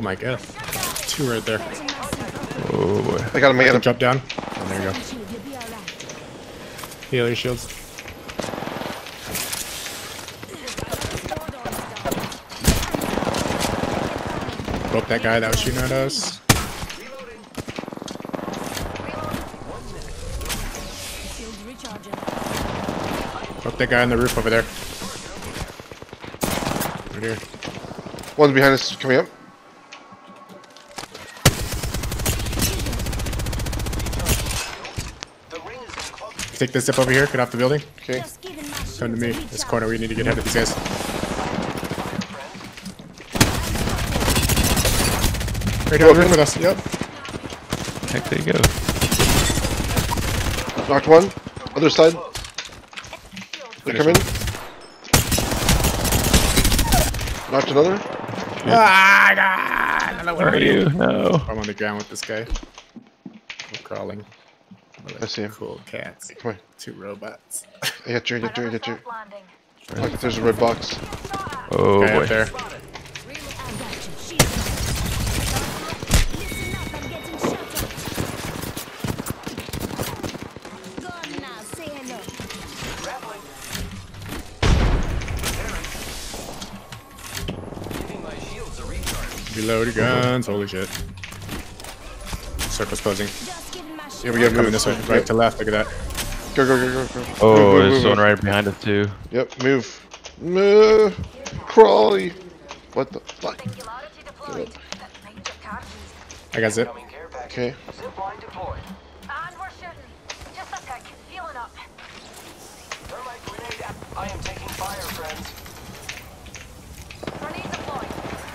Oh my god. Two right there. Oh boy. I got him, I got him. Jump down. Oh, there you go. Shield, you'll be alright. Heal your shields. Broke that guy that was shooting at us. Shield recharging. Broke that guy on the roof over there. Right here. One's behind us coming up. Take this zip over here. Get off the building. Okay. Just giving my Come to me. This corner. We need to get ahead of these guys. Right here on the roof with us. Yep. Heck, there you go. Knocked one. Other side. They come in. Knocked another. Ah, God. Where are you? No. I'm on the ground with this guy. I'm crawling. I see him. Cool cats. Come on. Two robots. I got you, I got you, I got you. Landing. Look, there's a red box. Oh Guy boy. there. I got you. Shield up. Listen up, I'm getting shot at. Go on now, say hello. Reload your guns. Holy shit. Circle's closing. Just giving my Yeah, shield we gotta Coming this way. Right to left. Look at that. Go, go, go, go, go. Oh, Move, move, there's move, someone move. right behind us too. Yep, move. Move. Crawley. What the fuck? Singularity deployed. That might get cards. I got zip. Okay. And we're shooting. Just a tick. Healing up. I am taking fire, friends. Grenade deployed.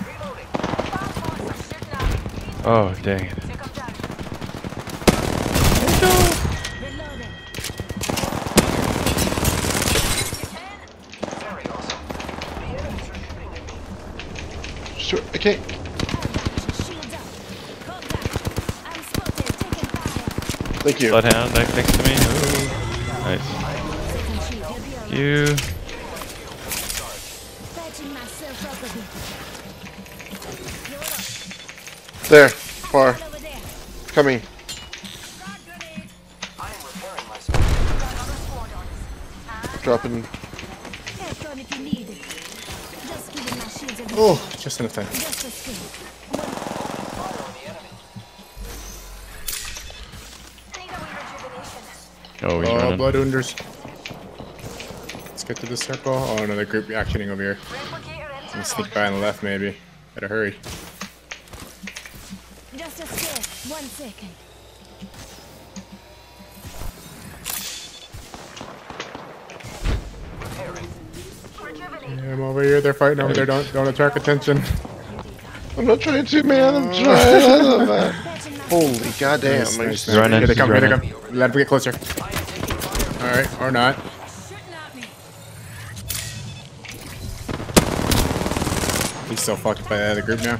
Reloading. Fast ones are shooting at me. Oh, dang it. Pick up down. reloading. Very awesome. The enemies are shooting at me. Sure. Okay. Shields up. Contact. I'm spotted. Taking fire. Thank you. Bloodhound next next to me. Oh, nice. Second shield, you'll be alright. You. Patching myself up a bit. You're up. There. Far. Coming. Frag grenade. I am repairing myself. Got another squad on us. Dropping. Head gun if you need it. Just giving my shields a recharge. Oh, just enough time. Just a skill. Fire on the enemy. Need a wee rejuvenation. Oh, he's Oh, running. blood wounders. Let's get to the circle. Oh, another group reactioning over here. Replicator Let me enter sneak by on the left, maybe. Better hurry. Just a skill. One second. Yeah, I'm over here. They're fighting over there. Don't don't attract attention. I'm not trying to, man. I'm trying. I love that. Patching myself Holy goddamn. Nice, nice, just- nice. running, Here they he's come. Here they come. running. Let them get closer. All right, or not. shooting at me. He's so fucked by the other group now.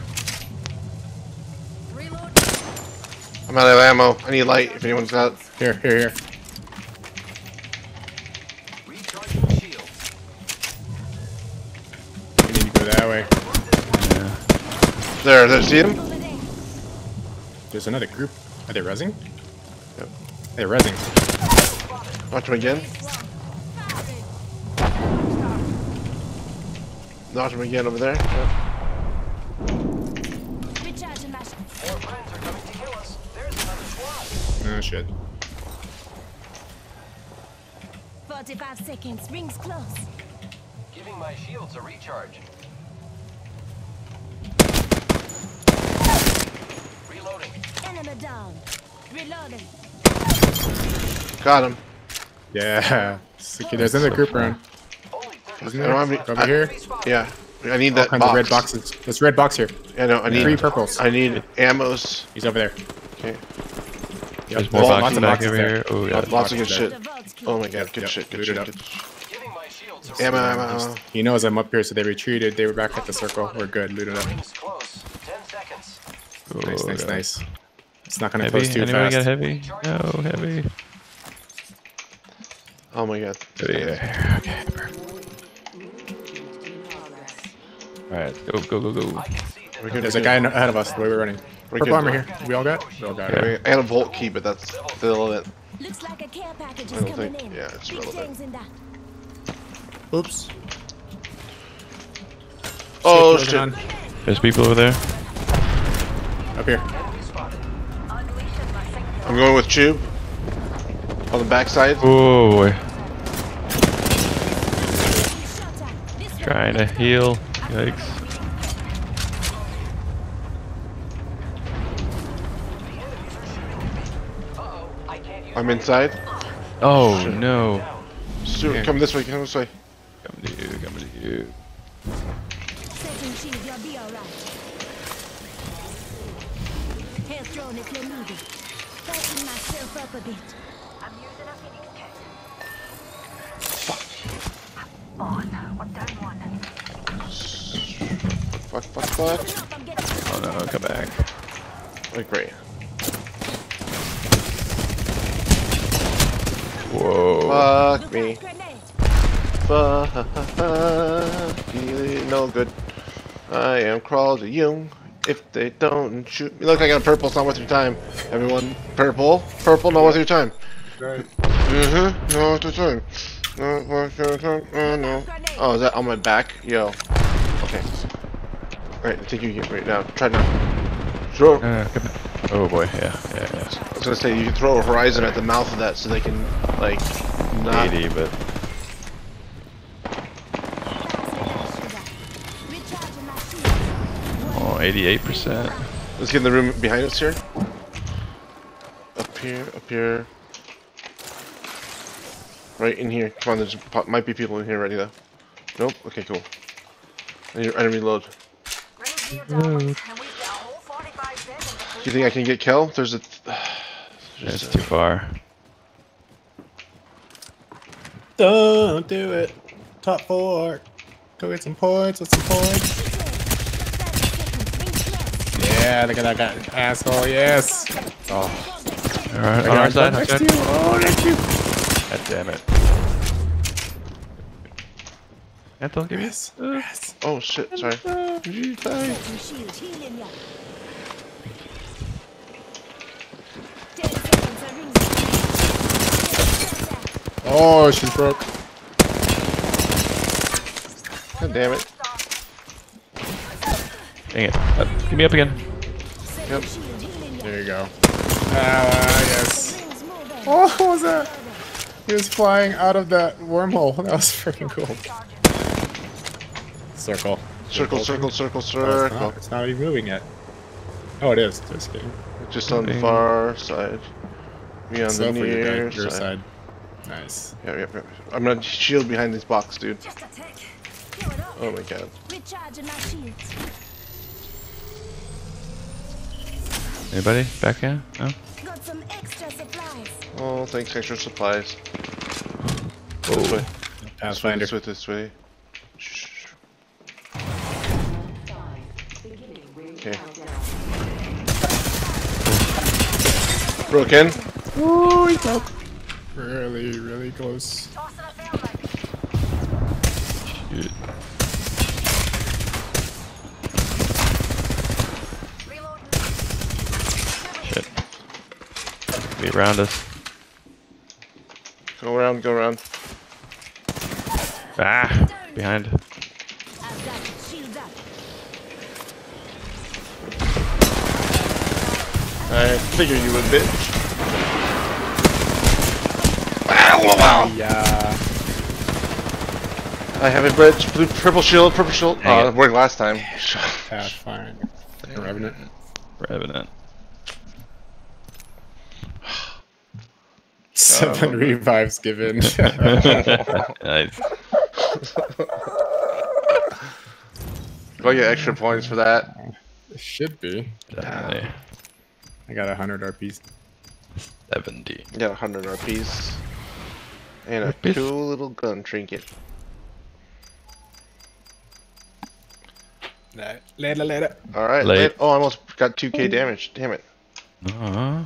I'm out of ammo. I need light if anyone's got. Here, here, here. Recharging shields. We need to go that way. There, there. See him? There's another group. Are they resing? Yep. They're resing. Knocked him again. Knocked him again over there. Yep. Recharging my shield. More friends are coming to kill us. There's another squad. Oh shit. 45 seconds. Rings close. Giving my shields a recharge. Enemy down. Reloading. Got him. Yeah. Okay, there's another group around. Isn't I don't there? have Over I- here. Yeah. I need All that kinds box. of red boxes. This red box here. Yeah, no, I need Three purples. I need ammos. He's over there. Okay. Yep, There's more lots boxes of boxes over here. Oh, yeah. Lots of good shit. there. The vault's key. Oh my god, good Yep, shit, good loot shit. up. Good shit. Giving my shields a Ammo, recharge. ammo. He knows I'm up here, so they retreated. They were back at the circle. We're good. Loot it up. Close. 10 seconds. Nice, Oh, nice, God. nice. It's not gonna Heavy? close too Anybody fast. got heavy? No, heavy. Oh my god. Heavy. Okay. Alright, go, go, go, go. I can see Wait, We're good, There's a guy ahead of us. The way we're running. We're Purple armor here. We all got. We all got I it. mean, I got a vault key, but that's still it. Looks like a care package I is don't coming think- in. yeah, it's Big relevant. things in that. Oops. Oh shit! There's people over there. Up here. Unleashing my signal. I'm going with tube on the backside. Oh boy. Shut up. This way. Trying to heal. Yikes. I can't use I'm inside. Oh no. Stuart, come this way. Come this way. Come to you, coming to you. Setting shield, you'll be alright. Health drone if you need it. Backing myself up a bit. I'm using a phoenix kit. On. We're down one. Fuck, fuck, fuck. Open up, I'm getting Oh no, come back. Like great. Whoa. Fuck me. Fuck you. No good. I am crawled to you. If they don't shoot me. Look, I got a purple. It's not worth your time. Everyone, purple. Purple, not worth your time. Mm-hmm. No, worth your time. Not worth your time. Oh, no. Oh, is that on my back? Yo. Okay. Alright, I think you get right now. Try now. Throw. Uh. Oh boy, yeah, yeah, yeah. I was gonna say you can throw a horizon at the mouth of that so they can like not. 80, but 88%. Let's get in the room behind us here. Up here, up here. Right in here. Come on, there's might be people in here already though. Nope. Okay, cool. I need, I need to reload. Grenade down, we've got a whole 45 dead Do you think I can get Kel? There's a. That's There's too far. Don't do it. Top four. Go get some points. With some points. Yeah, look at that guy. Asshole. Yes. Oh, Alright, on our side, our next side. to you. Oh, next to you. God damn it. Anthony, give me Yes. Yes. oh shit! Sorry. Setting shield, healing ya. Ten seconds, a ring. Oh, she's broke. God damn it. Dang it. Uh, give me up again. Yep. Shield, healing ya. There you go. Ah, yes. Oh, what was that? He was flying out of that wormhole. That was freaking cool. Circle. Circle, circle, circle, Oh, it's, circle. not, it's not even moving yet. Oh, it is. Just kidding. Just on the far side. Me on So the for your, near your side. side. Nice. Yep, yep, yep. I'm gonna shield behind this box, dude. Just a tick. Heal it up. Oh my god. Recharging my shields. Anybody? Back in? No? Got some extra supplies. Oh, thanks, extra supplies. Oh. This way. Pathfinder. This way, this way. Shh. Okay. Broken. Oh, he broke. Really, really close. Tossing a thermite. Shoot. Reloading. Shit. Be around us. Go around, go around. Ah! Behind. I've got it. Shields up. I figured you would, bitch. Wow, wow. Yeah. I have a bridge, blue, purple shield, purple shield. Oh, it. it worked last time. Pathfinder. Revenant. Revenant. Seven revives given. nice. Go get extra points for that. It Should be. Definitely. I got a hundred RPs. 70. You got 100 RPs. And a Bitch. cool little gun trinket. Later, later. Alright, Late. late. Oh, I almost got 2k damage. Damn it. Uh,